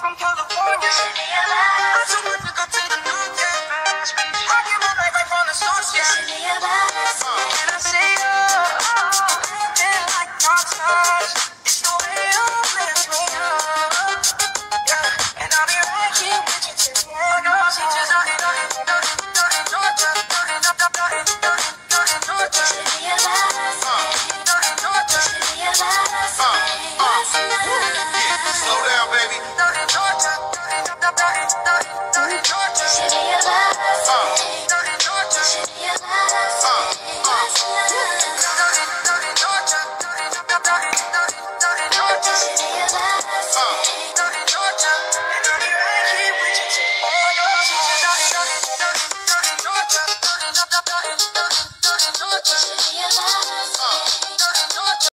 from California. I took my nigga to the new year. I give my life right from the source, yeah. Can I say, oh, oh living like rock stars. It's the way I'm up. yeah. And I'll be right here with you till the end. No, she just don't it, don't don't don't don't don't don't don't don't don't don't don't don't don't yeah love.